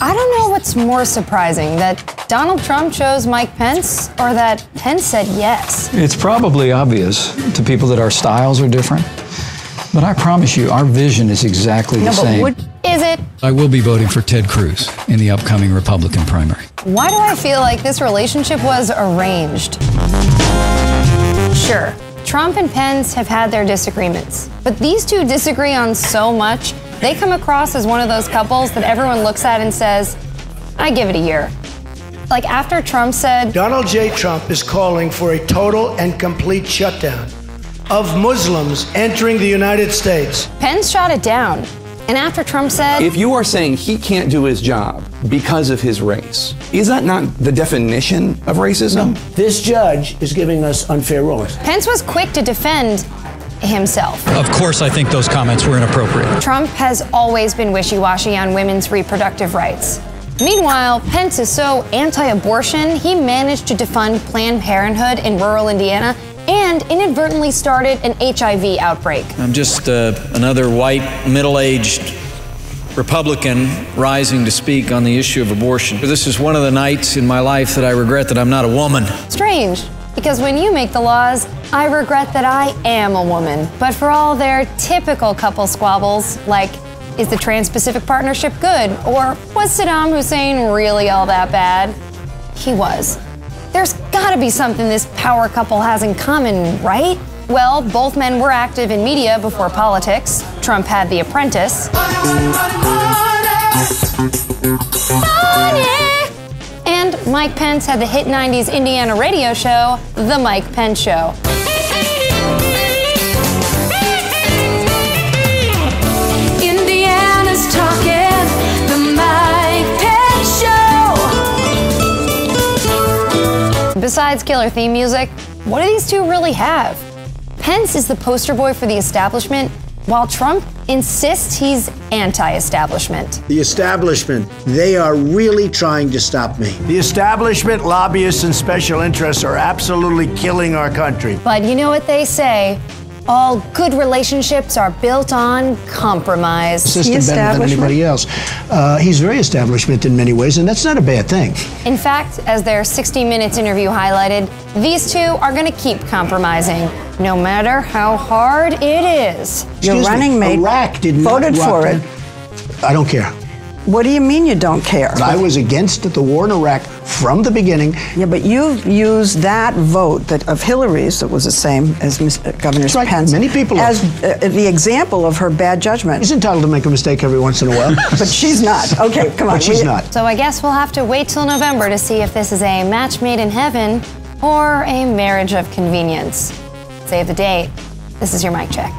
I don't know what's more surprising that Donald Trump chose Mike Pence or that Pence said yes. It's probably obvious to people that our styles are different, but I promise you, our vision is exactly the No, but same. would, is it? I will be voting for Ted Cruz in the upcoming Republican primary. Why do I feel like this relationship was arranged? Sure, Trump and Pence have had their disagreements, but these two disagree on so much, they come across as one of those couples that everyone looks at and says, I give it a year. Like after Trump said, Donald J. Trump is calling for a total and complete shutdown of Muslims entering the United States. Pence shot it down. And after Trump said, If you are saying he can't do his job because of his race, is that not the definition of racism? This judge is giving us unfair rulings. Pence was quick to defend himself. Of course, I think those comments were inappropriate. Trump has always been wishy washy on women's reproductive rights. Meanwhile, Pence is so anti abortion, he managed to defund Planned Parenthood in rural Indiana and inadvertently started an HIV outbreak. I'm just uh, another white, middle aged Republican rising to speak on the issue of abortion. This is one of the nights in my life that I regret that I'm not a woman. Strange, because when you make the laws, I regret that I am a woman. But for all their typical couple squabbles, like, is the Trans Pacific Partnership good? Or was Saddam Hussein really all that bad? He was. There's gotta be something this power couple has in common, right? Well, both men were active in media before politics. Trump had The Apprentice. And Mike Pence had the hit 90s Indiana radio show, The Mike Pence Show. Indiana's talking, the Mike Pence Show. Besides killer theme music, what do these two really have? Pence is the poster boy for the establishment, while Trump insists he's anti establishment. The establishment, they are really trying to stop me. The establishment, lobbyists, and special interests are absolutely killing our country. But you know what they say all good relationships are built on compromise. System better than anybody else. Uh, he's very establishment in many ways, and that's not a bad thing. In fact, as their 60 Minutes interview highlighted, these two are going to keep compromising, no matter how hard it is. Your Excuse me, running mate Iraq did voted rock for it. I don't care. What do you mean you don't care? I was against the war in Iraq from the beginning. Yeah, but you've used that vote that of Hillary's that was the same as Ms. Governor right. Pence. Many people as uh, the example of her bad judgment. He's entitled to make a mistake every once in a while. but she's not. Okay, come on. But she's we- not. So I guess we'll have to wait till November to see if this is a match made in heaven or a marriage of convenience. Save the date. This is your mic check.